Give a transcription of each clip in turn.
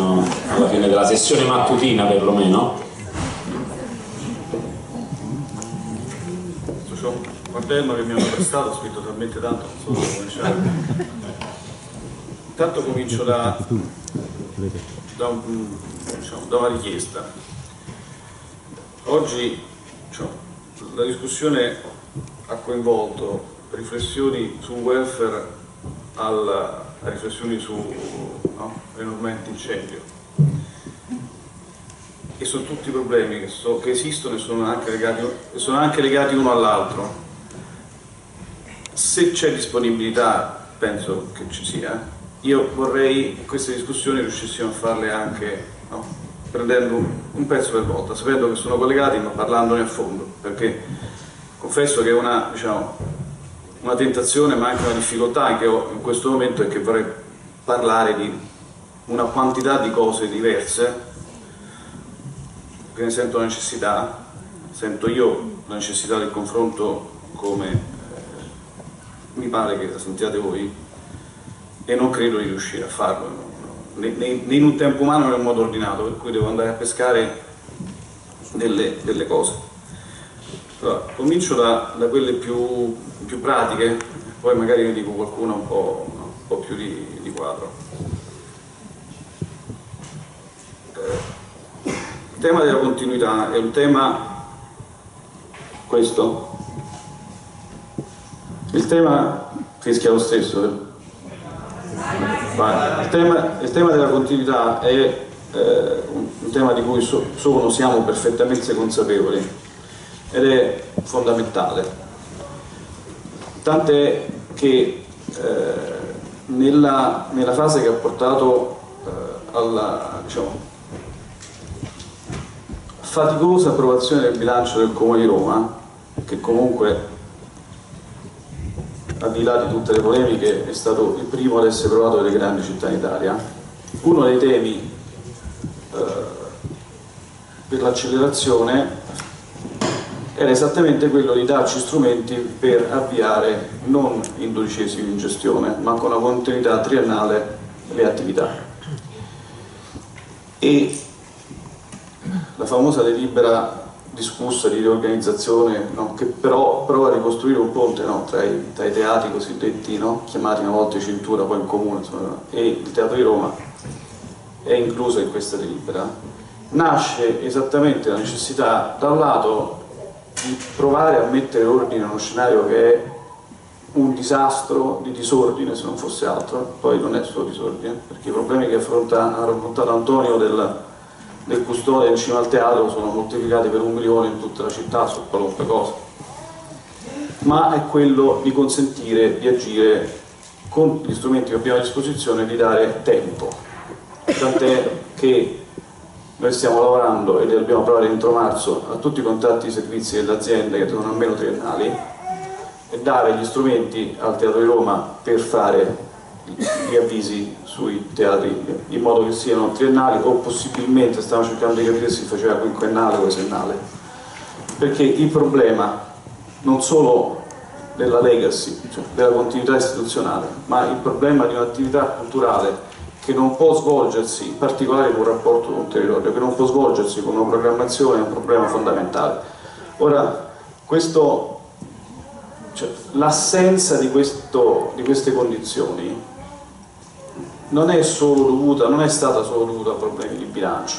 fino alla fine della sessione mattutina perlomeno. Un quaderno che mi hanno prestato, ho scritto talmente tanto, non so cominciare. Intanto comincio da, da, un, diciamo, da una richiesta. Oggi diciamo, la discussione ha coinvolto riflessioni sul welfare alla, a riflessioni su no, l'enorme incendio e sono tutti problemi che, so, che esistono e sono anche legati, sono anche legati uno all'altro. Se c'è disponibilità penso che ci sia. Io vorrei che queste discussioni riuscissimo a farle anche no, prendendo un pezzo per volta sapendo che sono collegati ma parlandone a fondo perché confesso che è una diciamo, una tentazione ma anche una difficoltà che ho in questo momento è che vorrei parlare di una quantità di cose diverse che ne sento la necessità, sento io la necessità del confronto come eh, mi pare che la sentiate voi e non credo di riuscire a farlo né, né, né in un tempo umano né in un modo ordinato per cui devo andare a pescare delle, delle cose allora, comincio da, da quelle più, più, pratiche, poi magari ne dico qualcuna un po', un po più di, di quadro. Eh, il tema della continuità è un tema questo. Il tema fischia lo stesso. Eh? Il tema, il tema, della continuità è eh, un, un, tema di cui so, sono, siamo perfettamente consapevoli ed è fondamentale. Tant'è che eh, nella, nella, fase che ha portato eh, alla diciamo, faticosa approvazione del bilancio del Comune di Roma, che comunque al di là di tutte le polemiche è stato il primo ad essere approvato dalle grandi città in Italia, uno dei temi eh, per l'accelerazione era esattamente quello di darci strumenti per avviare non in dodicesimi in gestione, ma con una continuità triennale le attività. E la famosa delibera discussa di riorganizzazione, no, che però prova a ricostruire un ponte no, tra, i, tra, i, teatri cosiddetti, no, chiamati una volta cintura, poi in comune, insomma, e il Teatro di Roma, è inclusa in questa delibera, nasce esattamente la necessità, da un lato, di provare a mettere ordine in uno scenario che è un disastro di disordine se non fosse altro, poi non è solo disordine, perché i problemi che affronta, ha raccontato Antonio del, del custode in cima al teatro sono moltiplicati per un milione in tutta la città su qualunque cosa, ma è quello di consentire di agire con gli strumenti che abbiamo a disposizione di dare tempo, tant'è che noi stiamo lavorando e dobbiamo provare entro marzo a tutti i contatti di servizi delle aziende che sono almeno triennali e dare gli strumenti al Teatro di Roma per fare gli avvisi sui teatri in modo che siano triennali o possibilmente stiamo cercando di capire se si faceva quinquennale o esennale perché il problema non solo della legacy, cioè della continuità istituzionale ma il problema di un'attività culturale che non può svolgersi, in particolare con un rapporto con un territorio, che non può svolgersi con una programmazione è un problema fondamentale. Ora, cioè, l'assenza di, di, queste condizioni non è, dovuta, non è stata solo dovuta a problemi di bilancio,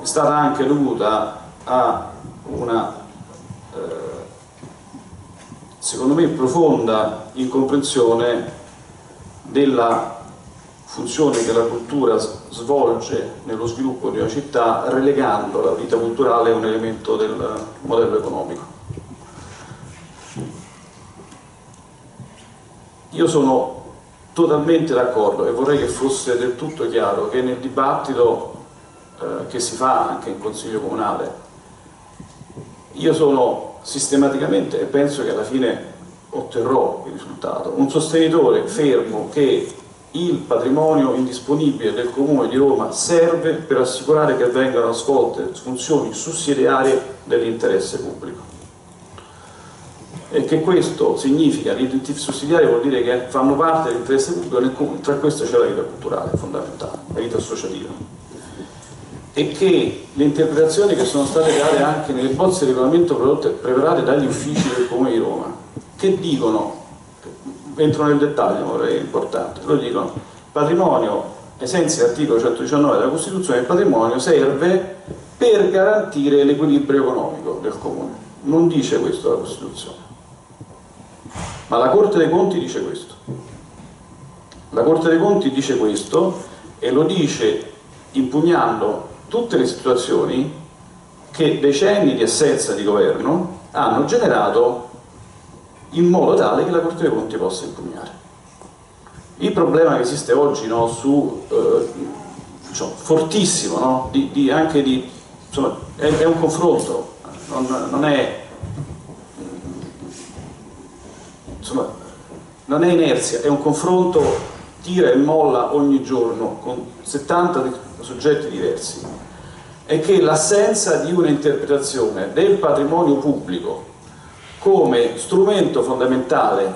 è stata anche dovuta a una, eh, secondo me, profonda incomprensione della funzione che la cultura svolge nello sviluppo di una città relegando la vita culturale a un elemento del modello economico. Io sono totalmente d'accordo e vorrei che fosse del tutto chiaro che nel dibattito eh, che si fa anche in Consiglio Comunale io sono sistematicamente e penso che alla fine otterrò il risultato, un sostenitore fermo che il patrimonio indisponibile del Comune di Roma serve per assicurare che vengano svolte funzioni sussidiarie dell'interesse pubblico. e che questo significa, l'identità sussidiaria vuol dire che fanno parte dell'interesse pubblico tra queste c'è la vita culturale fondamentale, la vita associativa. E che le interpretazioni che sono state date anche nelle bozze di regolamento prodotte, preparate dagli uffici del Comune di Roma, che dicono, entro nel dettaglio, vorrei importante, lo dicono, patrimonio, ai sensi dell'articolo 119 della Costituzione, il patrimonio serve per garantire l'equilibrio economico del Comune. Non dice questo la Costituzione. Ma la Corte dei Conti dice questo. La Corte dei Conti dice questo e lo dice impugnando tutte le situazioni che decenni di assenza di governo hanno generato in modo tale che la Corte dei Conti possa impugnare. Il problema che esiste oggi no, su, eh, diciamo, fortissimo, no, di, di, anche di, insomma, è, è, un confronto, non, non è insomma, non è inerzia, è un confronto tira e molla ogni giorno con 70 soggetti diversi, è che l'assenza di un'interpretazione del patrimonio pubblico come strumento fondamentale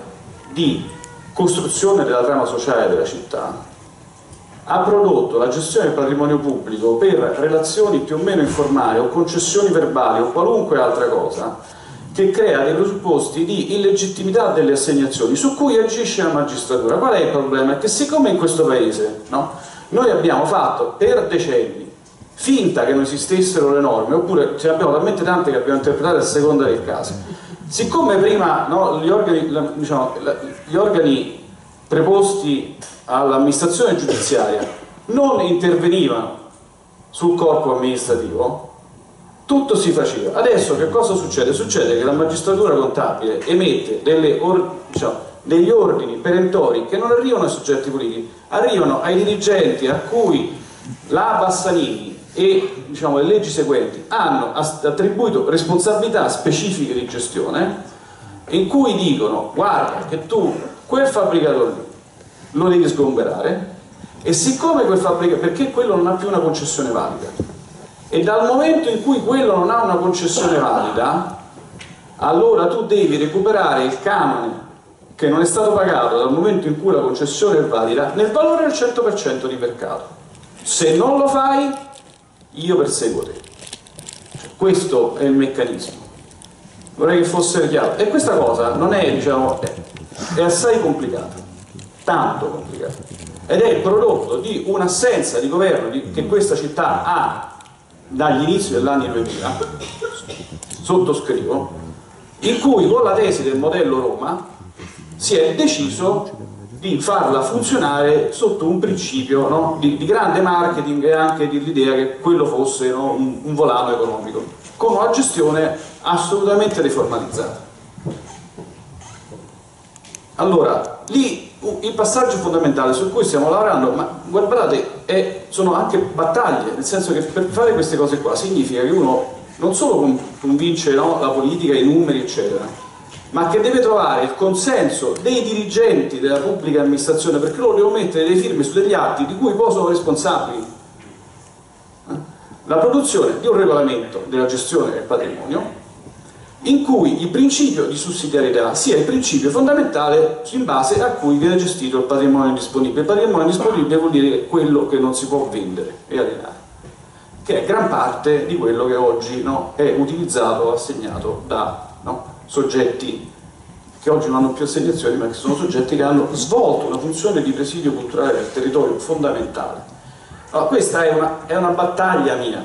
di costruzione della trama sociale della città ha prodotto la gestione del patrimonio pubblico per relazioni più o meno informali o concessioni verbali o qualunque altra cosa che crea dei presupposti di illegittimità delle assegnazioni su cui agisce la magistratura. Qual è il problema? È che siccome in questo paese no, noi abbiamo fatto per decenni finta che non esistessero le norme, oppure ce ne abbiamo talmente tante che abbiamo interpretato a seconda del caso, siccome prima no, gli, organi, la, diciamo, la, gli organi preposti all'amministrazione giudiziaria non intervenivano sul corpo amministrativo, tutto si faceva. Adesso che cosa succede? Succede che la magistratura contabile emette or, diciamo, degli ordini perentori che non arrivano ai soggetti politici, arrivano ai dirigenti a cui la Bassanini e diciamo, le leggi seguenti. Hanno attribuito responsabilità specifiche di gestione in cui dicono guarda che tu quel fabbricato lì lo devi sgomberare e siccome quel fabbricato, perché quello non ha più una concessione valida e dal momento in cui quello non ha una concessione valida allora tu devi recuperare il canone che non è stato pagato dal momento in cui la concessione è valida nel valore del 100% di mercato. Se non lo fai io perseguo te. Questo è il meccanismo. Vorrei che fosse chiaro. E questa cosa non è diciamo è, è assai complicata tanto complicata. Ed è il prodotto di un'assenza di governo di, che questa città ha dagli inizi dell'anno 2000, sottoscrivo, in cui con la tesi del modello Roma si è deciso di farla funzionare sotto un principio no, di, di, grande marketing e anche dell'idea che quello fosse no, un, un volano economico, con una gestione assolutamente deformalizzata. Allora, lì il passaggio fondamentale su cui stiamo lavorando, ma guardate, è, sono anche battaglie, nel senso che per fare queste cose qua significa che uno non solo convince no, la politica, i numeri, eccetera, ma che deve trovare il consenso dei dirigenti della pubblica amministrazione, perché loro devono mettere delle firme su degli atti di cui poi sono responsabili. La produzione di un regolamento della gestione del patrimonio in cui il principio di sussidiarietà sia il principio fondamentale in base a cui viene gestito il patrimonio disponibile. Il patrimonio disponibile vuol dire quello che non si può vendere e alienare, che è gran parte di quello che oggi no, è utilizzato, assegnato da no, soggetti che oggi non hanno più assegnazioni, ma che sono soggetti che hanno svolto una funzione di presidio culturale del territorio fondamentale. Allora, questa è una, è una battaglia mia,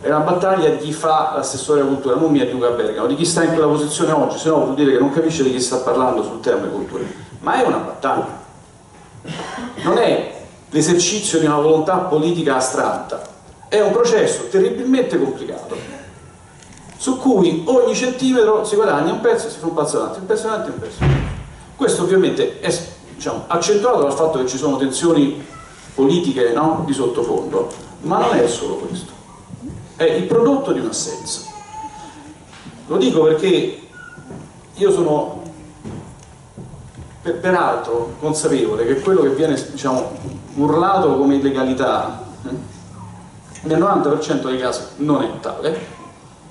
è una battaglia di chi fa l'assessore alla cultura, non mia di Luca Bergamo, di chi sta in quella posizione oggi, se no vuol dire che non capisce di chi sta parlando sul tema delle culture, ma è una battaglia. Non è l'esercizio di una volontà politica astratta, è un processo terribilmente complicato, su cui ogni centimetro si guadagna un pezzo e si fa un passo avanti, un pezzo avanti e un pezzo avanti. Questo ovviamente è diciamo, accentuato dal fatto che ci sono tensioni politiche no? di sottofondo, ma non è solo questo è il prodotto di un'assenza. Lo dico perché io sono per, peraltro consapevole che quello che viene diciamo, urlato come illegalità eh, nel 90% dei casi non è tale,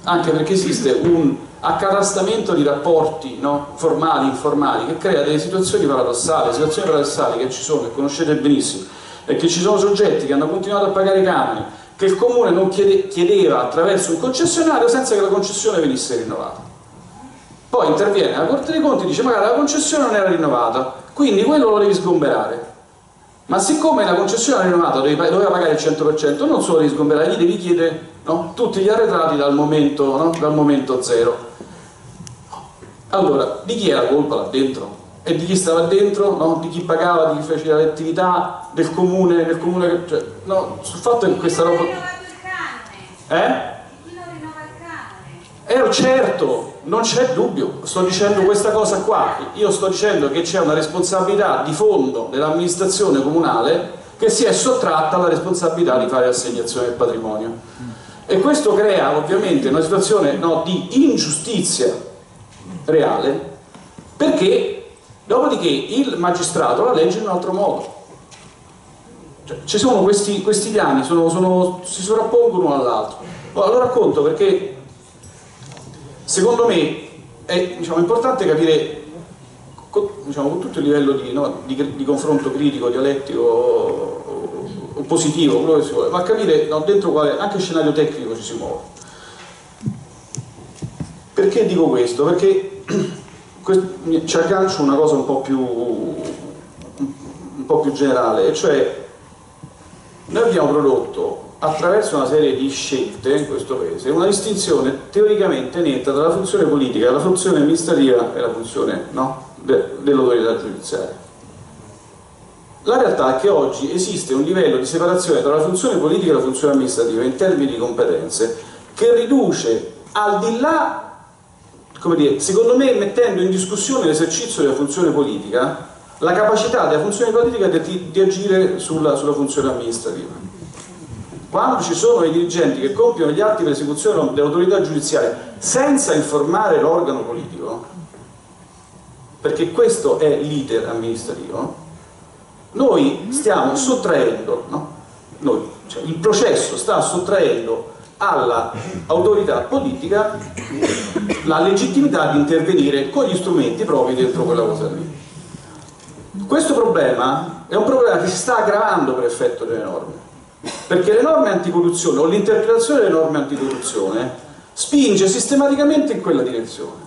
anche perché esiste un accatastamento di rapporti no? formali, informali, che crea delle situazioni paradossali, situazioni paradossali che ci sono, che conoscete benissimo, e che ci sono soggetti che hanno continuato a pagare i canoni, che il comune non chiede, chiedeva attraverso un concessionario senza che la concessione venisse rinnovata. Poi interviene la Corte dei Conti e dice magari la concessione non era rinnovata, quindi quello lo devi sgomberare. Ma siccome la concessione era rinnovata doveva pagare il 100%, non solo devi sgomberare, gli devi chiedere no, tutti gli arretrati dal momento, no, dal momento zero. Allora, di chi era la colpa là dentro? E di chi stava dentro? No? Di chi pagava, di chi faceva le attività, del comune, del comune cioè, no, sul fatto che questa roba... Eh? Eh certo, non c'è dubbio, sto dicendo questa cosa qua, io sto dicendo che c'è una responsabilità di fondo dell'amministrazione comunale che si è sottratta alla responsabilità di fare assegnazione del patrimonio. E questo crea ovviamente una situazione no, di ingiustizia reale perché dopodiché il magistrato la legge in un altro modo. Cioè, ci sono questi, questi piani sono, sono, si sovrappongono uno all'altro lo racconto perché secondo me è diciamo, importante capire con, diciamo, con, tutto il livello di, no, di, di confronto critico, dialettico positivo, quello che si vuole, ma capire no, dentro quale anche scenario tecnico ci si muove perché dico questo? Perché ci aggancio una cosa un po' più, un po più generale, cioè noi abbiamo prodotto attraverso una serie di scelte in questo paese una distinzione teoricamente netta tra la funzione politica, la funzione amministrativa e la funzione no, de, dell'autorità giudiziaria. La realtà è che oggi esiste un livello di separazione tra la funzione politica e la funzione amministrativa in termini di competenze che riduce al di là come dire, secondo me mettendo in discussione l'esercizio della funzione politica, la capacità della funzione politica di, di agire sulla, sulla, funzione amministrativa. Quando ci sono i dirigenti che compiono gli atti per esecuzione dell'autorità giudiziaria senza informare l'organo politico, perché questo è l'iter amministrativo, noi stiamo sottraendo, no? noi, cioè il processo sta sottraendo all'autorità politica la legittimità di intervenire con gli strumenti propri dentro quella cosa lì. Questo problema è un problema che si sta aggravando per effetto delle norme, perché le norme anticorruzione o l'interpretazione delle norme anticorruzione spinge sistematicamente in quella direzione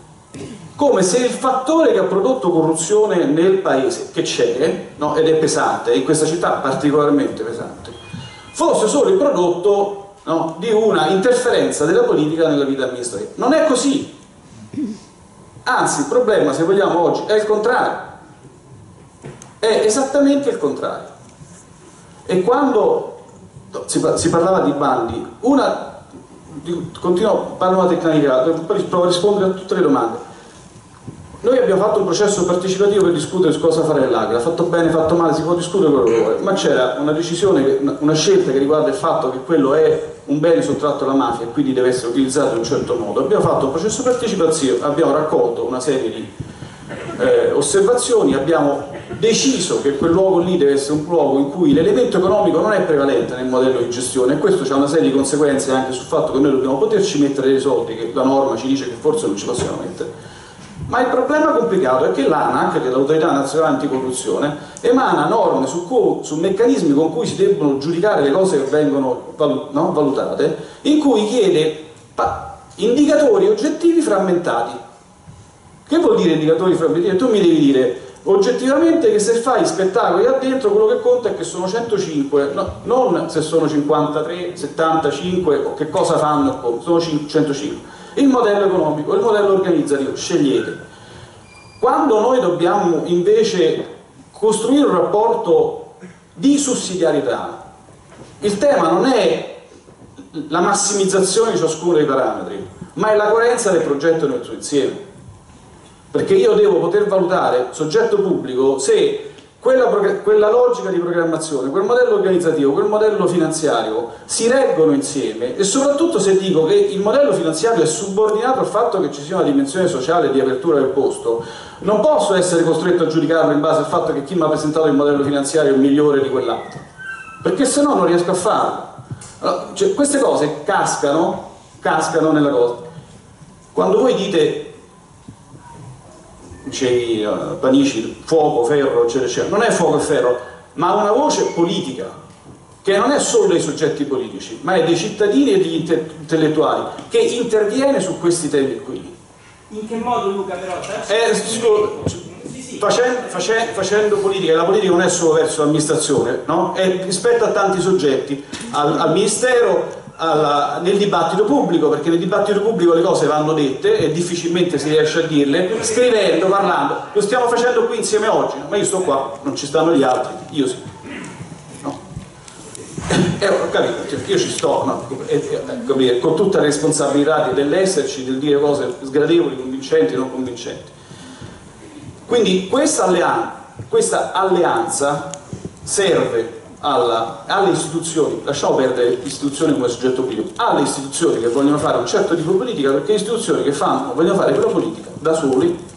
come se il fattore che ha prodotto corruzione nel paese, che c'è, no, ed è pesante, in questa città particolarmente pesante, fosse solo il prodotto no, di una interferenza della politica nella vita amministrativa. Non è così. Anzi, il problema, se vogliamo, oggi è il contrario. È esattamente il contrario. E quando si, parlava di bandi, una, continuo, parlo una tecnica, provo a rispondere a tutte le domande. Noi abbiamo fatto un processo partecipativo per discutere su cosa fare nell'Aquila, fatto bene, fatto male, si può discutere quello che vuole, ma c'era una decisione, una scelta che riguarda il fatto che quello è un bene sottratto alla mafia e quindi deve essere utilizzato in un certo modo. Abbiamo fatto un processo partecipativo, abbiamo raccolto una serie di eh, osservazioni, abbiamo deciso che quel luogo lì deve essere un luogo in cui l'elemento economico non è prevalente nel modello di gestione e questo ha una serie di conseguenze anche sul fatto che noi dobbiamo poterci mettere dei soldi che la norma ci dice che forse non ci possiamo mettere ma il problema complicato è che l'ANAC, che è l'autorità nazionale anticorruzione, emana norme su, su, meccanismi con cui si debbono giudicare le cose che vengono valut no, valutate, in cui chiede indicatori oggettivi frammentati. Che vuol dire indicatori frammentati? Tu mi devi dire oggettivamente che se fai spettacoli là dentro quello che conta è che sono 105, no, non se sono 53, 75 o che cosa fanno, sono 105 il modello economico, il modello organizzativo, scegliete. Quando noi dobbiamo invece costruire un rapporto di sussidiarietà, il tema non è la massimizzazione di ciascuno dei parametri, ma è la coerenza del progetto nel suo insieme. Perché io devo poter valutare, soggetto pubblico, se quella, quella, logica di programmazione, quel modello organizzativo, quel modello finanziario si reggono insieme e soprattutto se dico che il modello finanziario è subordinato al fatto che ci sia una dimensione sociale di apertura del posto, non posso essere costretto a giudicarlo in base al fatto che chi mi ha presentato il modello finanziario è migliore di quell'altro, perché se no non riesco a farlo. Allora, cioè, queste cose cascano, cascano nella cosa. Quando voi dite Panici, fuoco, ferro, eccetera, eccetera, non è fuoco e ferro, ma una voce politica che non è solo dei soggetti politici, ma è dei cittadini e degli intellettuali, che interviene su questi temi qui. In che modo Luca però? Eh, facendo, facendo, facendo, politica, la politica non è solo verso l'amministrazione, no? è rispetto a tanti soggetti, al, al Ministero, alla, nel dibattito pubblico, perché nel dibattito pubblico le cose vanno dette e difficilmente si riesce a dirle, scrivendo, parlando. Lo stiamo facendo qui insieme oggi, ma io sto qua, non ci stanno gli altri, io sì. Eh, ho capito, cioè, io ci sto, no? e, e, con tutta la responsabilità dell'esserci, del dire cose sgradevoli, convincenti, non convincenti. Quindi questa alleanza, questa alleanza serve alla, alle istituzioni, lasciamo perdere istituzioni come soggetto politico, alle istituzioni che vogliono fare un certo tipo di politica, perché le istituzioni che fanno, vogliono fare quella politica da soli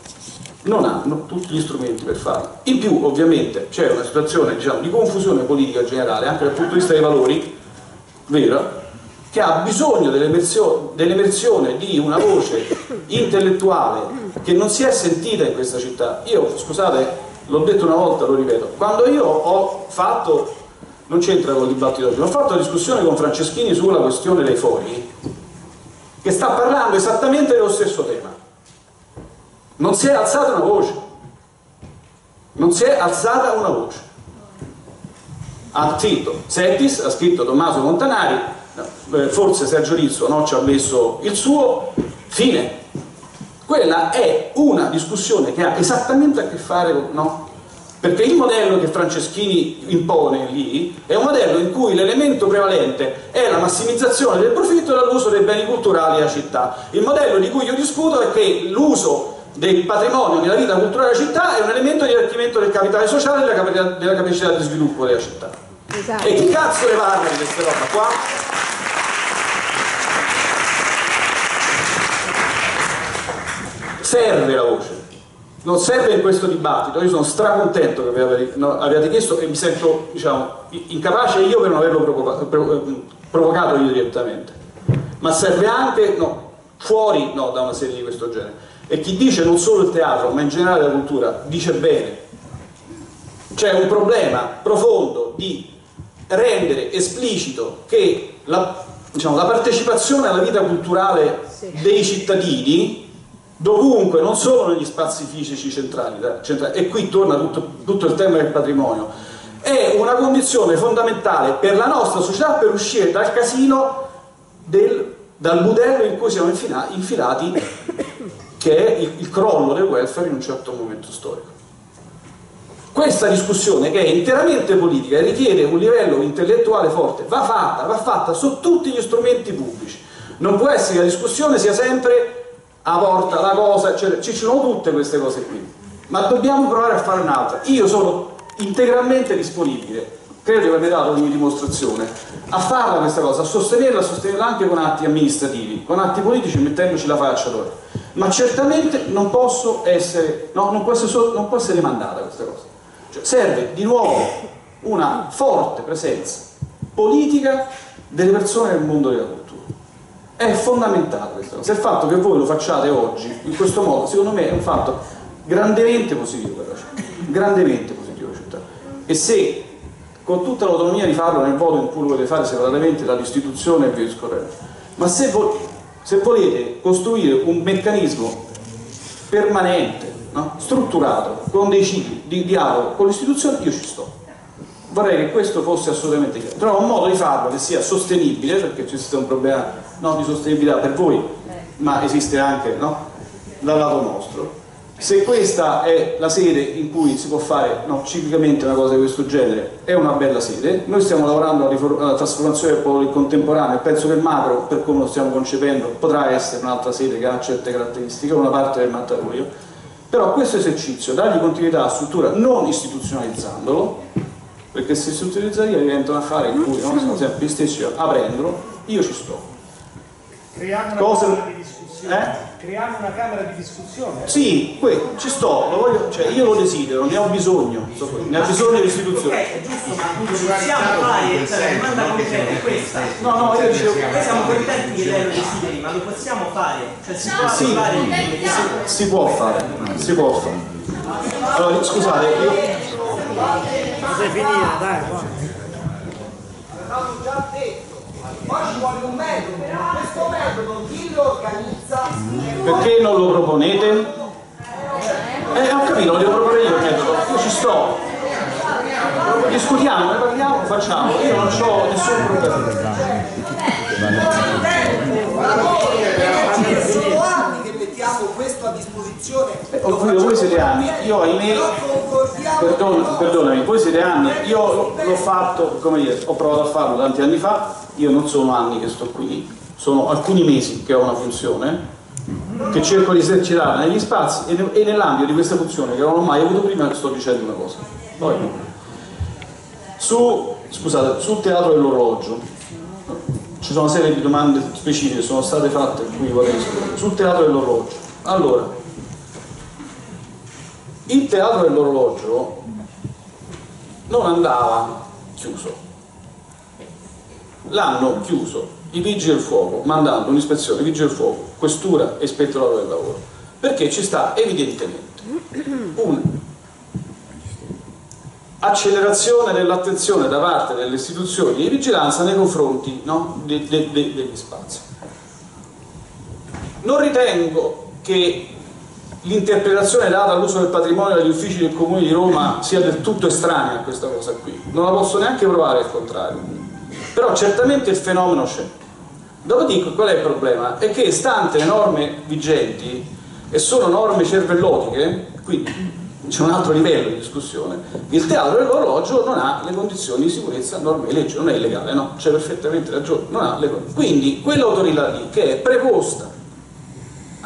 non hanno tutti gli strumenti per farlo. In più ovviamente c'è una situazione diciamo, di confusione politica generale anche dal punto di vista dei valori, vera, che ha bisogno dell'emersione di una voce intellettuale che non si è sentita in questa città. Io, scusate, l'ho detto una volta, lo ripeto, quando io ho fatto, non c'entra con il dibattito oggi, ho fatto la discussione con Franceschini sulla questione dei fori, che sta parlando esattamente dello stesso tema non si è alzata una voce. Non si è alzata una voce. Ha scritto Settis, ha scritto Tommaso Montanari, eh, forse Sergio Rizzo no, ci ha messo il suo, fine. Quella è una discussione che ha esattamente a che fare con... No? Perché il modello che Franceschini impone lì è un modello in cui l'elemento prevalente è la massimizzazione del profitto dall'uso dei beni culturali a città. Il modello di cui io discuto è che l'uso del patrimonio nella vita culturale della città è un elemento di arricchimento del capitale sociale e della, capacità, della capacità di sviluppo della città. Esatto. E chi cazzo ne parla di questa roba qua? Serve la voce, non serve in questo dibattito, io sono stracontento che no, abbiate chiesto e mi sento diciamo, incapace io per non averlo provocato io direttamente, ma serve anche no, fuori no, da una serie di questo genere. E chi dice non solo il teatro, ma in generale la cultura, dice bene. C'è un problema profondo di rendere esplicito che la, diciamo, la partecipazione alla vita culturale dei cittadini dovunque, non solo negli spazi fisici centrali, centrali e qui torna tutto, tutto, il tema del patrimonio, è una condizione fondamentale per la nostra società per uscire dal casino del, dal modello in cui siamo infilati che è il, il crollo del welfare in un certo momento storico. Questa discussione, che è interamente politica e richiede un livello intellettuale forte, va fatta, va fatta su tutti gli strumenti pubblici. Non può essere che la discussione sia sempre aborta la cosa, cioè, ci sono tutte queste cose qui. Ma dobbiamo provare a fare un'altra. Io sono integralmente disponibile, credo di aver dato ogni dimostrazione, a farla questa cosa, a sostenerla, a sostenerla anche con atti amministrativi, con atti politici mettendoci la faccia d'oro ma certamente non, posso essere, no, non, può essere solo, non può essere rimandata questa cosa. Cioè, serve di nuovo una forte presenza politica delle persone nel mondo della cultura. È fondamentale questa cosa. Il fatto che voi lo facciate oggi in questo modo, secondo me, è un fatto grandemente positivo per la città. Grandemente positivo per la città. E se con tutta l'autonomia di farlo nel modo in cui lo volete fare separatamente dall'istituzione e via discorrendo, ma se voi se volete costruire un meccanismo permanente, no? strutturato, con dei cicli di dialogo con l'istituzione, io ci sto. Vorrei che questo fosse assolutamente chiaro. Trovo un modo di farlo che sia sostenibile, perché esiste un problema no, di sostenibilità per voi, ma esiste anche no, dal lato nostro, se questa è la sede in cui si può fare no, ciclicamente una cosa di questo genere, è una bella sede. Noi stiamo lavorando alla, trasformazione del popolo contemporaneo e penso che il macro, per come lo stiamo concependo, potrà essere un'altra sede che ha certe caratteristiche, una parte del mattatoio. Però questo esercizio, dargli continuità alla struttura non istituzionalizzandolo, perché se istituzionalizzaria diventa un affare in cui no, siamo sempre gli stessi a prenderlo, io ci sto. Creiamo una Cose- camera di discussione. Eh? Creiamo una camera di discussione. Sì, que- ci sto, lo voglio- cioè io lo desidero, ne ho bisogno, so- ne ha bisogno l'istituzione. Ok, è giusto, ma possiamo fare, cioè, la domanda concreta è questa. No, no, io dicevo, Noi siamo contenti che lei lo desideri, ma lo possiamo fare? Cioè si può Sì. immediato? si può fare, si può fare. Allora, scusate, io, Deve finire, dai, va. L'abbiamo già detto, poi ci vuole un metodo, questo metodo chi lo organizza? perché non lo proponete? Eh, ho capito, lo devo proporre io il metodo, io ci sto. Discutiamo, ne parliamo, facciamo, io non ho nessun problema. Sono anni che mettiamo questo a disposizione. Eh, capito, voi siete anni, io ahimè, perdon- perdonami, voi siete anni, io l'ho- fatto, come dire, ho provato a farlo tanti anni fa, io non sono anni che sto qui, sono alcuni mesi che ho una funzione, che cerco di esercitare negli spazi e, e nell'ambito di questa funzione che non ho mai avuto prima sto dicendo una cosa. Poi, su, scusate, sul teatro dell'orologio ci sono una serie di domande specifiche che sono state fatte qui vorrei rispondere. sul teatro dell'orologio. Allora, il teatro dell'orologio non andava chiuso. L'hanno chiuso i vigili del fuoco, mandando un'ispezione vigili del fuoco, questura e ispettorato del lavoro, perché ci sta evidentemente una accelerazione dell'attenzione da parte delle istituzioni di vigilanza nei confronti no, de- de- de- degli spazi. Non ritengo che l'interpretazione data all'uso del patrimonio dagli uffici del Comune di Roma sia del tutto estranea a questa cosa qui. Non la posso neanche provare al contrario. Però certamente il fenomeno c'è. Dopodiché qual è il problema? È che stante le norme vigenti, e sono norme cervellotiche, quindi c'è un altro livello di discussione, il teatro dell'orologio non ha le condizioni di sicurezza norme di legge, non è illegale, no? C'è perfettamente ragione, non ha le condizioni. Quindi quell'autorità lì che è preposta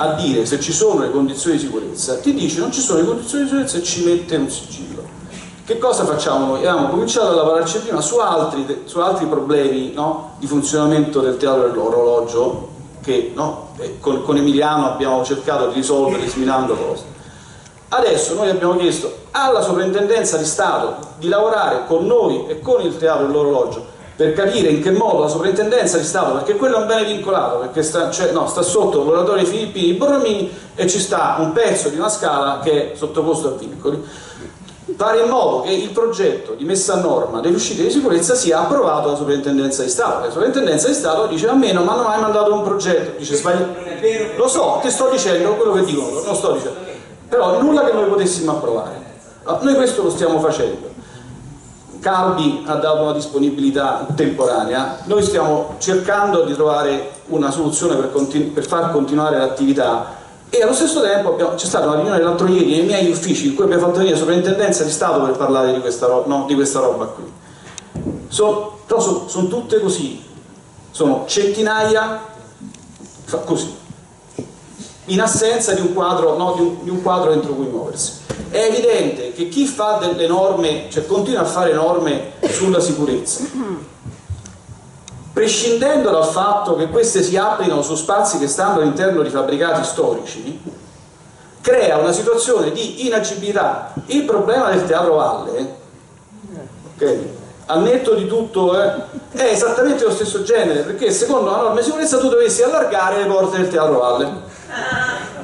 a dire se ci sono le condizioni di sicurezza, ti dice non ci sono le condizioni di sicurezza e ci mette un sigillo. Che cosa facciamo noi? Abbiamo cominciato a lavorarci prima su altri, su altri problemi no, di funzionamento del teatro dell'orologio che no, eh, con, con Emiliano abbiamo cercato di risolvere sminando cose. Adesso noi abbiamo chiesto alla sovrintendenza di Stato di lavorare con noi e con il teatro dell'orologio per capire in che modo la sovrintendenza di Stato, perché quello è un bene vincolato, perché sta, cioè, no, sta sotto l'oratore Filippini Borromini e ci sta un pezzo di una scala che è sottoposto a vincoli, fare in modo che il progetto di messa a norma delle uscite di sicurezza sia approvato dalla sovrintendenza di Stato. La sovrintendenza di Stato dice a me non mi hanno mai mandato un progetto, dice sbagli. Non è vero? Lo so, ti sto dicendo quello che dicono, non sto dicendo. Però nulla che noi potessimo approvare. No, Noi questo lo stiamo facendo. Calvi ha dato una disponibilità temporanea, noi stiamo cercando di trovare una soluzione per, continu- per far continuare l'attività. E allo stesso tempo c'è stata una riunione l'altro ieri nei miei uffici in cui abbiamo fatto venire sovrintendenza di Stato per parlare di questa, ro- no, di questa roba qui. So- però sono tutte così, sono centinaia, così, in assenza di un quadro, no, di un, di un quadro entro cui muoversi. È evidente che chi fa delle norme, cioè continua a fare norme sulla sicurezza, prescindendo dal fatto che queste si applicano su spazi che stanno all'interno di fabbricati storici, crea una situazione di inagibilità. Il problema del Teatro Valle, ok, al netto di tutto, eh, è esattamente lo stesso genere, perché secondo la norma di sicurezza tu dovessi allargare le porte del Teatro Valle.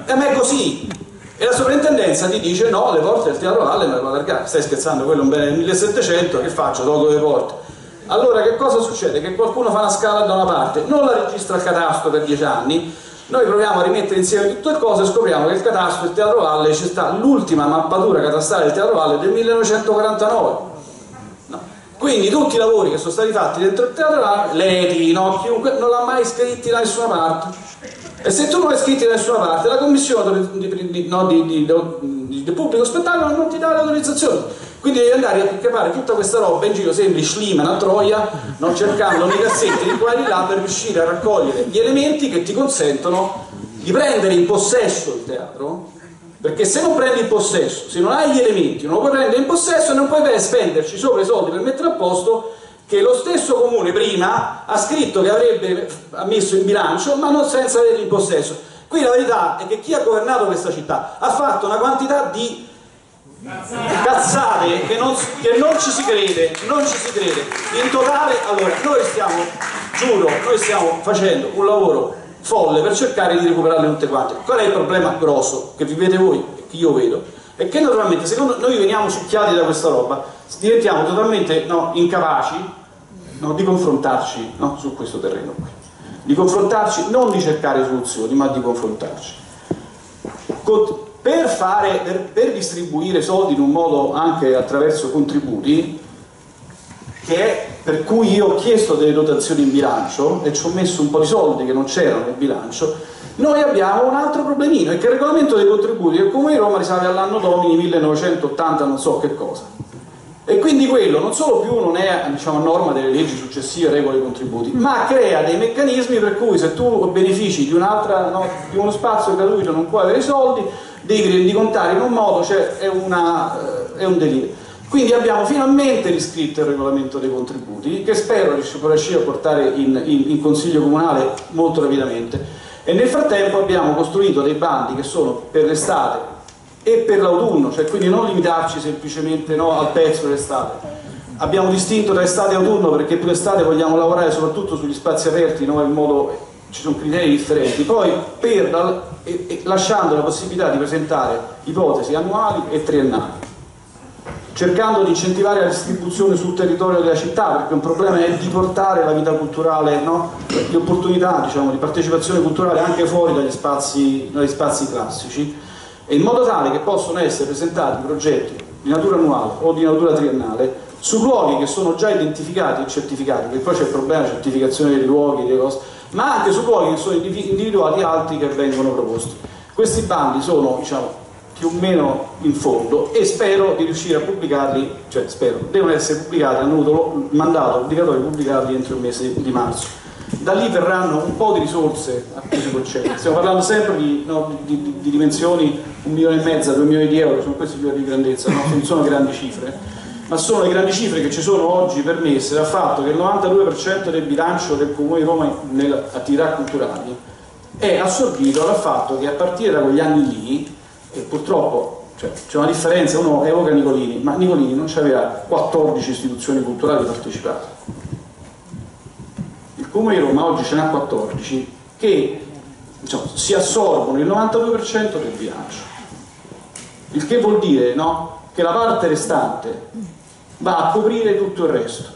E ma è così. E la sovrintendenza ti dice no, le porte del Teatro Valle me le può allargare. Stai scherzando, quello è un bene del 1700, che faccio? Tolgo le porte. Allora che cosa succede? Che qualcuno fa una scala da una parte, non la registra al catasto per dieci anni, noi proviamo a rimettere insieme tutte le cose e scopriamo che il catasto del Teatro Valle c'è sta l'ultima mappatura catastale del Teatro Valle del 1949. No. Quindi tutti i lavori che sono stati fatti dentro il Teatro Valle, Leti, no, chiunque, non l'ha mai scritti da nessuna parte. E se tu non l'hai scritti da nessuna parte, la commissione di, di- no, di- di- pubblico spettacolo non ti dà le autorizzazioni. Quindi devi andare a piccare tutta questa roba in giro, sembri Schliemann a Troia, no, cercando nei cassetti di qua e di là per riuscire a raccogliere gli elementi che ti consentono di prendere in possesso il teatro, perché se non prendi in possesso, se non hai gli elementi, non lo puoi prendere in possesso e non puoi spenderci sopra i soldi per mettere a posto che lo stesso comune prima ha scritto che avrebbe messo in bilancio ma non senza averli in possesso. Qui la verità è che chi ha governato questa città ha fatto una quantità di cazzate che non, che non ci si crede, non ci si crede. In totale, allora, noi stiamo, giuro, noi stiamo facendo un lavoro folle per cercare di recuperarle tutte quante. Qual è il problema grosso che vivete voi e che io vedo? È che naturalmente, secondo noi veniamo succhiati da questa roba, diventiamo totalmente no, incapaci no, di confrontarci no, su questo terreno qui. Di confrontarci, non di cercare soluzioni, ma di confrontarci. Con, per, fare, per, per, distribuire soldi in un modo anche attraverso contributi, è, per cui io ho chiesto delle dotazioni in bilancio e ci ho messo un po' di soldi che non c'erano nel bilancio, noi abbiamo un altro problemino, è che il regolamento dei contributi del Comune di Roma risale all'anno domini 1980 non so che cosa. E quindi quello non solo più non è diciamo, a norma delle leggi successive, regole e contributi, ma crea dei meccanismi per cui se tu benefici di, no, di uno spazio gratuito non puoi avere i soldi, devi rendicontare in un modo, cioè è, una, eh, è un delirio. Quindi abbiamo finalmente riscritto il regolamento dei contributi, che spero riuscire a portare in, in, in Consiglio Comunale molto rapidamente. E nel frattempo abbiamo costruito dei bandi che sono per l'estate e per l'autunno, cioè quindi non limitarci semplicemente no, al pezzo dell'estate. Abbiamo distinto tra estate e autunno perché per l'estate vogliamo lavorare soprattutto sugli spazi aperti, no, modo, ci sono criteri differenti, poi per, e, e, lasciando la possibilità di presentare ipotesi annuali e triennali, cercando di incentivare la distribuzione sul territorio della città, perché un problema è di portare la vita culturale, no? le opportunità diciamo, di partecipazione culturale anche fuori dagli spazi, dagli spazi classici e in modo tale che possono essere presentati progetti di natura annuale o di natura triennale su luoghi che sono già identificati e certificati, perché poi c'è il problema della certificazione dei luoghi, delle cose, ma anche su luoghi che sono individuati altri che vengono proposti. Questi bandi sono, diciamo, più o meno in fondo e spero di riuscire a pubblicarli, cioè spero, devono essere pubblicati, hanno avuto il mandato obbligatorio di pubblicarli entro il mese di marzo da lì verranno un po' di risorse a questo concetto. Stiamo parlando sempre di, no, di, di, di, dimensioni un milione e mezzo, due milioni di euro, sono questi livelli di grandezza, no? non sono grandi cifre, ma sono le grandi cifre che ci sono oggi permesse dal fatto che il 92% del bilancio del Comune di Roma nelle attività culturali è assorbito dal fatto che a partire da quegli anni lì, e purtroppo cioè, c'è una differenza, uno evoca Nicolini, ma Nicolini non aveva 14 istituzioni culturali partecipate come Roma oggi ce n'ha 14 che diciamo, si assorbono il 92% del bilancio. Il che vuol dire no, che la parte restante va a coprire tutto il resto.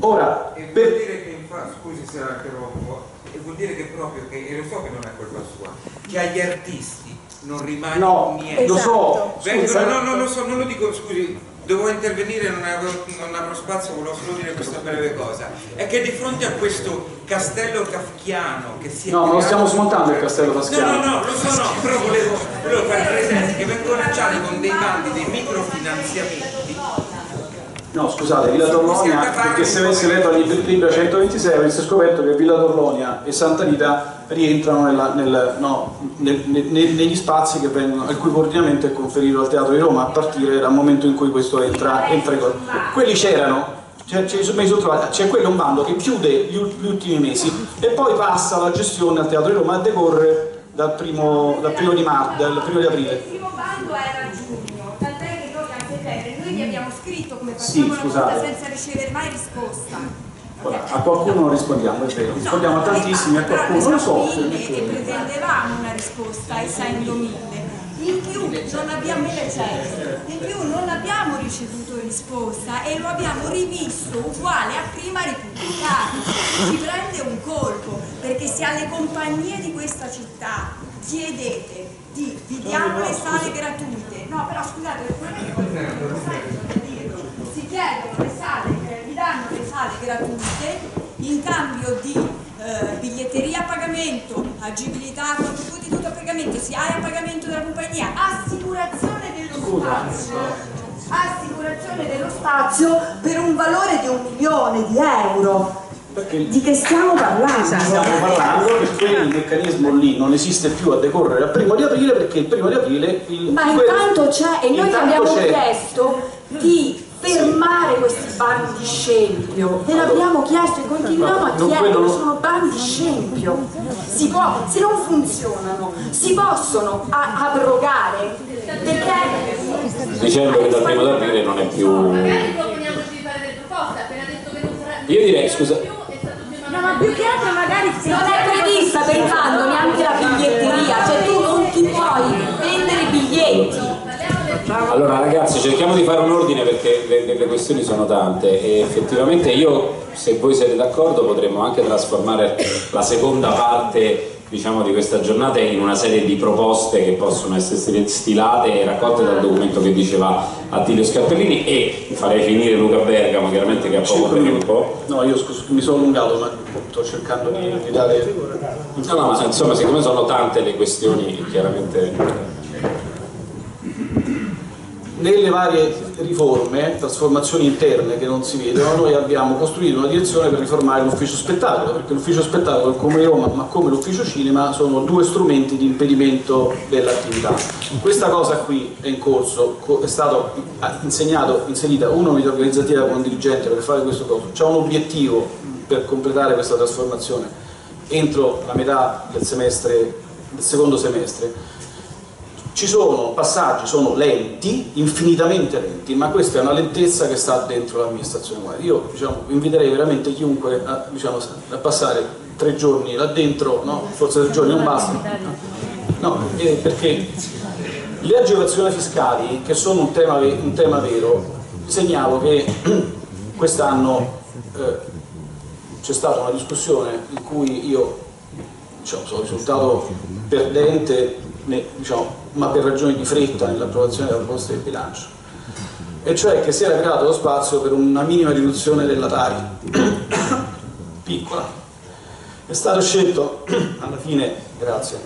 Ora e per... vuol dire che scusi se la interrompo e vuol dire che proprio che e lo so che non è colpa sua che agli artisti non rimane no, niente. lo so. Vengono, scusa, no, no, lo so, non lo dico scusi dovevo intervenire, non avrò, non avrò spazio, volevo solo dire questa breve cosa. È che di fronte a questo castello kafkiano che si è. No, ma lo stiamo smontando il castello kafkiano. No, no, no, lo so, no, però volevo, volevo fare presente che vengono lanciati con dei bandi, dei microfinanziamenti No, scusate, Villa Torlonia, perché se avesse letto la Libra 126 avreste scoperto che Villa Torlonia e Santa Rita rientrano nella, nel, no, nel, ne, negli spazi vengono, il cui coordinamento è conferito al Teatro di Roma a partire dal momento in cui questo entra, entra in corso. Quelli c'erano, c'è quello un bando che chiude gli, ultimi mesi e poi passa la gestione al Teatro di Roma a decorrere dal primo, dal primo di, mar, dal primo di aprile. Il primo bando era giugno, tant'è che noi a settembre noi gli abbiamo scritto come facciamo sì, volta senza ricevere mai risposta. A qualcuno non rispondiamo, è vero, rispondiamo a tantissimi, a qualcuno non lo so. E pretendevamo una risposta, essendo mille. In più non abbiamo, in più non abbiamo ricevuto risposta e lo abbiamo rivisto uguale a prima ripubblicato. Ci prende un colpo, perché se alle compagnie di questa città chiedete di vi diamo le sale gratuite, no però scusate, si chiedono le sale danno le sale gratuite in cambio di eh, biglietteria a pagamento, agibilità, contributi tutto a pagamento, si ha a pagamento della compagnia, assicurazione dello spazio, assicurazione dello spazio per un valore di un milione di euro. Perché di che stiamo parlando? Stiamo parlando che quel meccanismo lì non esiste più a decorrere al primo di aprile perché il primo di aprile il, ma intanto c'è e noi abbiamo chiesto di fermare questi bandi scempio. Ve l'abbiamo chiesto e continuiamo a chiedere, non- sono bandi scempio. Si può, se non funzionano, si possono a- abrogare perché Dicendo che dal primo d'aprile non è più... Magari proponiamoci di fare delle proposte, appena detto che non sarà Io direi, scusa, più, è stato più No, ma più che altro magari non è prevista pertanto neanche la biglietteria, cioè tu non ti puoi vendere biglietti. Allora ragazzi cerchiamo di fare un ordine perché le, le- questioni sono tante e effettivamente io se voi siete d'accordo potremmo anche trasformare la seconda parte diciamo di questa giornata in una serie di proposte che possono essere stilate e raccolte dal documento che diceva Attilio Scappellini e farei finire Luca Bergamo chiaramente che ha poco tempo. No, io scuso, mi sono allungato, ma sto cercando di, di dare... no, no, ma insomma siccome sono tante le questioni chiaramente Nelle varie riforme, trasformazioni interne che non si vedono, noi abbiamo costruito una direzione per riformare l'ufficio spettacolo, perché l'ufficio spettacolo, come Roma, ma come l'ufficio cinema, sono due strumenti di impedimento dell'attività. Questa cosa qui è in corso, co- è stato insegnato, inserita un'unità organizzativa con un dirigente per fare questo coso. C'è un obiettivo per completare questa trasformazione entro la metà del semestre, del secondo semestre ci sono passaggi, sono lenti, infinitamente lenti, ma questa è una lentezza che sta dentro l'amministrazione comunale. Io diciamo, inviterei veramente chiunque a, diciamo, a passare tre giorni là dentro, no? forse tre giorni non bastano, no, eh, perché le agevolazioni fiscali, che sono un tema, un tema vero, segnalo che quest'anno eh, c'è stata una discussione in cui io diciamo, sono risultato perdente, ne- diciamo, ma per ragioni di fretta nell'approvazione della proposta di bilancio. E cioè che si era creato lo spazio per una minima riduzione della Tari, piccola. È stato scelto alla fine, grazie,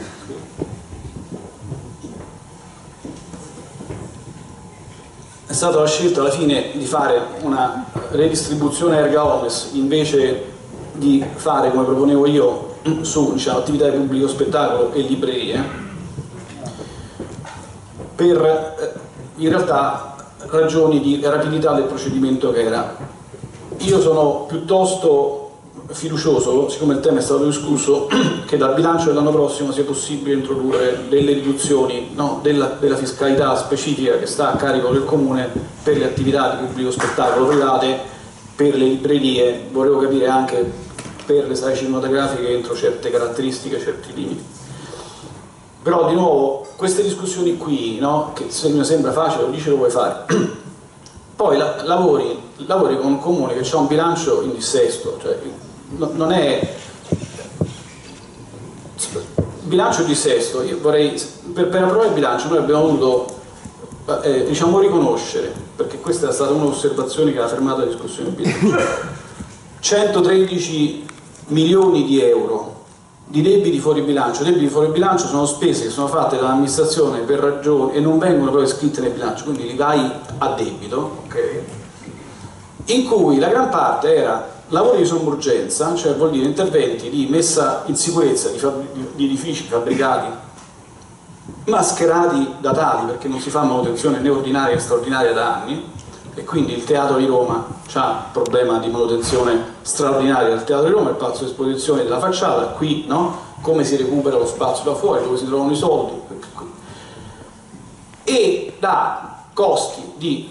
è stata scelta alla fine di fare una redistribuzione erga omnes invece di fare come proponevo io su diciamo, attività di pubblico spettacolo e librerie per eh, in realtà ragioni di rapidità del procedimento che era. Io sono piuttosto fiducioso, siccome il tema è stato discusso, che dal bilancio dell'anno prossimo sia possibile introdurre delle riduzioni no, della, della fiscalità specifica che sta a carico del comune per le attività di pubblico spettacolo private, per le librerie, volevo capire anche per le sale cinematografiche entro certe caratteristiche, certi limiti. Però di nuovo queste discussioni qui, no, che se mi sembra facile, lo dice lo vuoi fare, poi la- lavori, lavori con un comune che ha un bilancio in dissesto, cioè no- non è bilancio in dissesto, io vorrei, per, per approvare il bilancio noi abbiamo dovuto eh, diciamo riconoscere, perché questa è stata un'osservazione che ha fermato la discussione del bilancio, 113 milioni di euro di debiti fuori bilancio. Debiti fuori bilancio sono spese che sono fatte dall'amministrazione per ragioni e non vengono poi scritte nel bilancio, quindi li vai a debito, ok? in cui la gran parte era lavori di somma urgenza, cioè vuol dire interventi di messa in sicurezza di, di edifici, fabbricati, mascherati da tali perché non si fa manutenzione né ordinaria né straordinaria da anni e quindi il Teatro di Roma ha un problema di manutenzione straordinaria del Teatro di Roma, il palazzo di esposizione della facciata, qui no? come si recupera lo spazio da fuori, dove si trovano i soldi e da costi di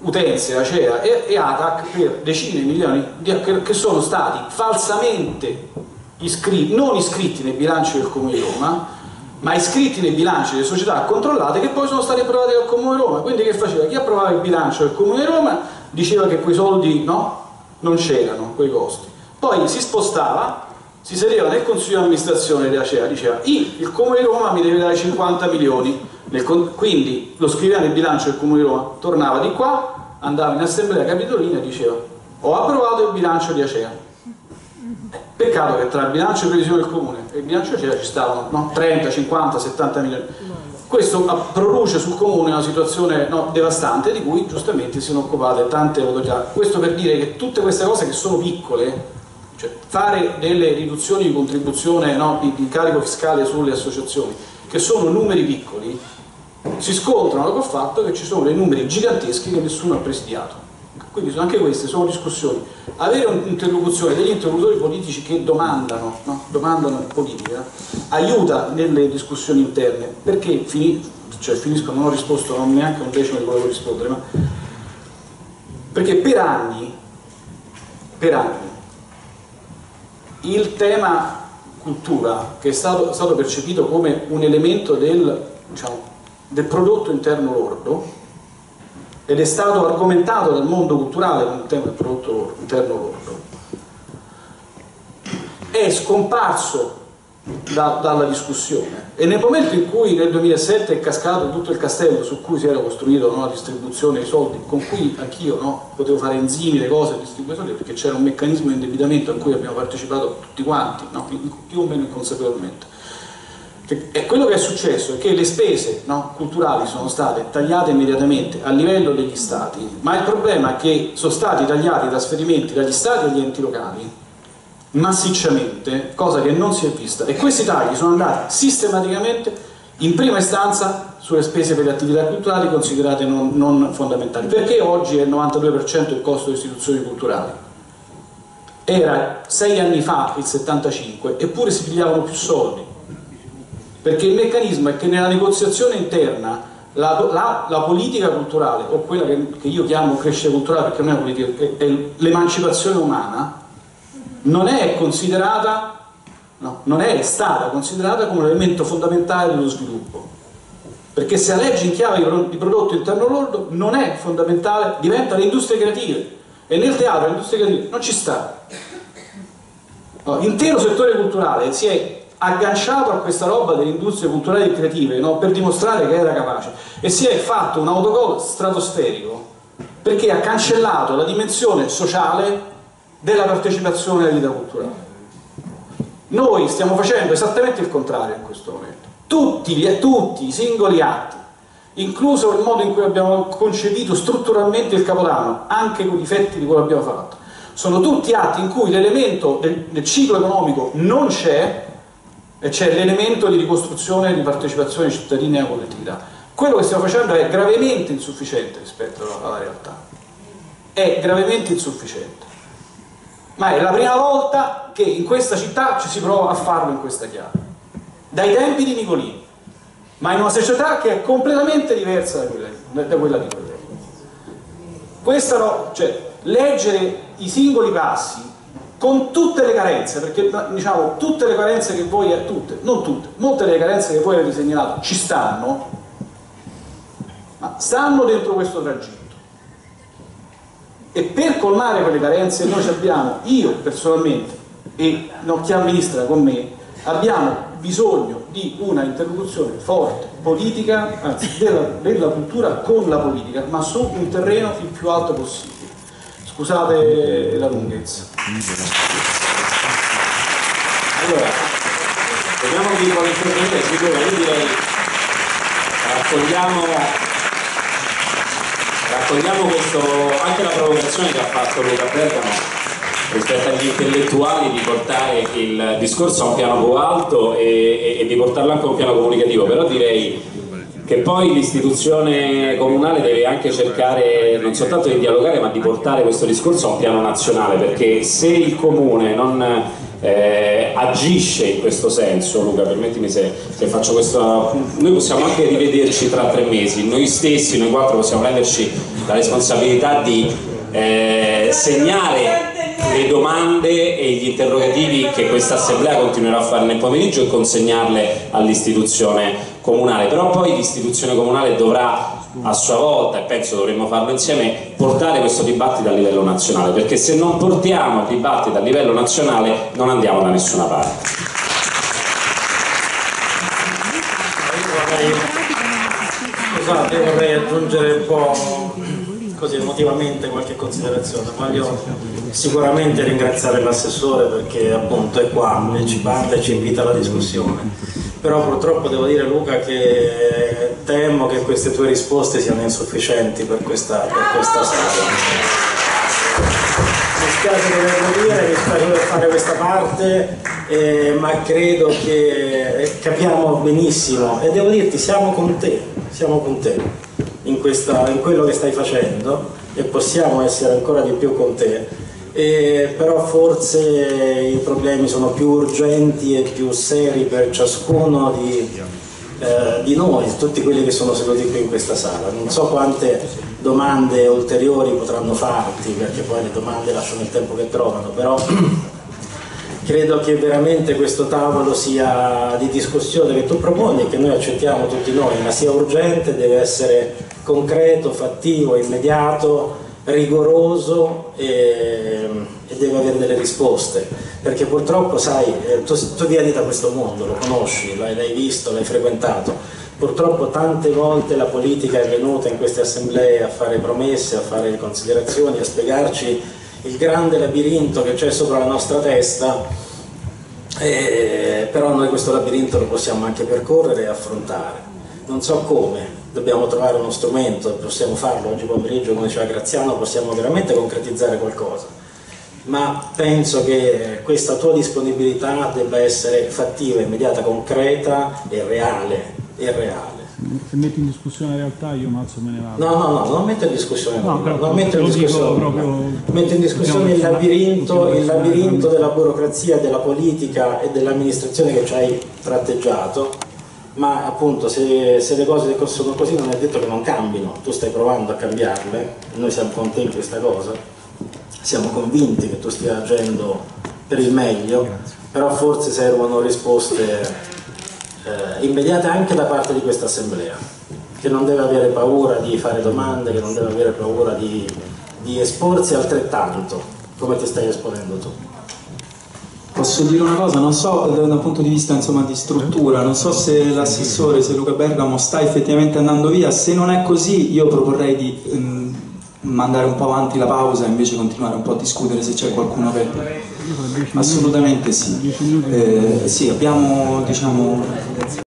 utenze Acea e, e ATAC per decine di milioni di, che, che sono stati falsamente iscritti, non iscritti nei bilanci del Comune di Roma ma iscritti nei bilanci delle società controllate che poi sono stati approvati dal Comune Roma. Quindi che faceva? chi approvava il bilancio del Comune Roma diceva che quei soldi no, non c'erano, quei costi. Poi si spostava si sedeva nel consiglio di amministrazione dell'Acea diceva "I, il Comune Roma mi deve dare 50 milioni. Quindi lo scriveva nel bilancio del Comune Roma tornava di qua andava in assemblea capitolina e diceva ho approvato il bilancio di Acea peccato che tra il bilancio di previsione del Comune e il bilancio di Acea ci stavano no, 30, 50, 70 milioni questo ah, produce sul Comune una situazione no, devastante di cui giustamente si sono occupate tante autorità. Questo per dire che tutte queste cose che sono piccole cioè fare delle riduzioni di contribuzione no, di, di carico fiscale sulle associazioni che sono numeri piccoli si scontrano col fatto che ci sono dei numeri giganteschi che nessuno ha presidiato Quindi anche queste sono discussioni. Avere un'interlocuzione degli interlocutori politici che domandano, no? domandano politica, aiuta nelle discussioni interne, perché fini, cioè finisco, non ho risposto non neanche un decimo di quello che rispondere, ma perché per anni, per anni, il tema cultura, che è stato, stato percepito come un elemento del, diciamo, del prodotto interno lordo, ed è stato argomentato dal mondo culturale come un tema del prodotto interno lordo, è scomparso da, dalla discussione e nel momento in cui nel 2007 è cascato tutto il castello su cui si era costruito no, la distribuzione dei soldi, con cui anch'io no, potevo fare enzimi, le cose, distribuire soldi, perché c'era un meccanismo di indebitamento a cui abbiamo partecipato tutti quanti, no, più o meno inconsapevolmente. E quello che è successo è che le spese no, culturali sono state tagliate immediatamente a livello degli stati, ma il problema è che sono stati tagliati i trasferimenti dagli stati agli enti locali massicciamente, cosa che non si è vista, e questi tagli sono andati sistematicamente in prima istanza sulle spese per le attività culturali considerate non, non fondamentali. Perché oggi è il 92% il costo delle istituzioni culturali? Era sei anni fa il 75, eppure si pigliavano più soldi perché il meccanismo è che nella negoziazione interna la, la, la politica culturale, o quella che, che, io chiamo crescita culturale perché non è politica, è, l'emancipazione umana, non è considerata, no, non è stata considerata come un elemento fondamentale dello sviluppo. Perché se la legge in chiave di prodotto interno lordo non è fondamentale, diventa le industrie creative. E nel teatro l'industria creativa non ci sta. L'intero settore culturale si è agganciato a questa roba delle industrie culturali e creative no? per dimostrare che era capace e si è fatto un autogol stratosferico perché ha cancellato la dimensione sociale della partecipazione alla vita culturale. Noi stiamo facendo esattamente il contrario in questo momento. Tutti, tutti i singoli atti, incluso il modo in cui abbiamo concepito strutturalmente il Capodanno, anche con i difetti di quello che abbiamo fatto, sono tutti atti in cui l'elemento del, del ciclo economico non c'è e c'è l'elemento di ricostruzione e di partecipazione dei cittadini alla collettività. Quello che stiamo facendo è gravemente insufficiente rispetto alla realtà, è gravemente insufficiente. Ma è la prima volta che in questa città ci si prova a farlo in questa chiave, dai tempi di Nicolini, ma in una società che è completamente diversa da quella, da quella di quella. Questa no, cioè, leggere i singoli passi con tutte le carenze, perché diciamo tutte le carenze che voi, tutte, non tutte, molte delle carenze che voi avete segnalato ci stanno, ma stanno dentro questo tragitto. E per colmare quelle carenze noi abbiamo, io personalmente e non chi amministra con me, abbiamo bisogno di una interlocuzione forte, politica, anzi della, della cultura con la politica, ma su un terreno il più alto possibile. Scusate la lunghezza. Allora, vediamo chi vuole intervenire, sicuro, io direi raccogliamo, raccogliamo questo, anche la provocazione che ha fatto Luca Bergamo rispetto agli intellettuali di portare il discorso a un piano più alto e, e, e di portarlo anche a un piano comunicativo, però direi che poi l'istituzione comunale deve anche cercare non soltanto di dialogare ma di portare questo discorso a un piano nazionale perché se il comune non eh, agisce in questo senso, Luca permettimi se, se, faccio questo, noi possiamo anche rivederci tra tre mesi, noi stessi, noi quattro possiamo prenderci la responsabilità di eh, segnare le domande e gli interrogativi che questa assemblea continuerà a fare nel pomeriggio e consegnarle all'istituzione comunale, però poi l'istituzione comunale dovrà a sua volta, e penso dovremmo farlo insieme, portare questo dibattito a livello nazionale, perché se non portiamo il dibattito a livello nazionale non andiamo da nessuna parte. Scusate, vorrei aggiungere un po' così emotivamente qualche considerazione. Voglio sicuramente ringraziare l'assessore perché appunto è qua ci parla e ci invita alla discussione. Però purtroppo devo dire Luca che temo che queste tue risposte siano insufficienti per questa, per questa storia. Mi spiace doverlo dire, mi spiace dover fare questa parte, eh, ma credo che capiamo benissimo e devo dirti siamo con te, siamo con te in, questa, in quello che stai facendo e possiamo essere ancora di più con te, e, però forse i problemi sono più urgenti e più seri per ciascuno di, eh, di noi, tutti quelli che sono seduti qui in questa sala. Non so quante domande ulteriori potranno farti, perché poi le domande lasciano il tempo che trovano, però credo che veramente questo tavolo sia di discussione che tu proponi e che noi accettiamo tutti noi, ma sia urgente, deve essere concreto, fattivo, immediato rigoroso e, e, deve avere delle risposte. Perché purtroppo sai eh, tu, tu, vieni da questo mondo lo conosci l'hai, visto l'hai frequentato. Purtroppo tante volte la politica è venuta in queste assemblee a fare promesse a fare considerazioni a spiegarci il grande labirinto che c'è sopra la nostra testa eh, però noi questo labirinto lo possiamo anche percorrere e affrontare. Non so come dobbiamo trovare uno strumento, possiamo farlo oggi pomeriggio, come diceva Graziano, possiamo veramente concretizzare qualcosa. Ma penso che questa tua disponibilità debba essere fattiva, immediata, concreta e reale. E reale. Se metti in discussione la realtà io mazzo me ne vado. No, no, no, non metto in discussione no, nulla, non metto in discussione, proprio, metto in discussione il labirinto, il labirinto della burocrazia, della politica e dell'amministrazione che ci hai tratteggiato ma appunto se, se, le cose sono così non è detto che non cambino, tu stai provando a cambiarle, noi siamo con te in questa cosa, siamo convinti che tu stia agendo per il meglio, però forse servono risposte eh, immediate anche da parte di questa assemblea, che non deve avere paura di fare domande, che non deve avere paura di, di esporsi altrettanto, come ti stai esponendo tu. Posso dire una cosa, non so da un punto di vista insomma, di struttura, non so se l'assessore, se Luca Bergamo sta effettivamente andando via, se non è così io proporrei di ehm, mandare un po' avanti la pausa e invece continuare un po' a discutere se c'è qualcuno per... Assolutamente sì. Eh, sì, abbiamo diciamo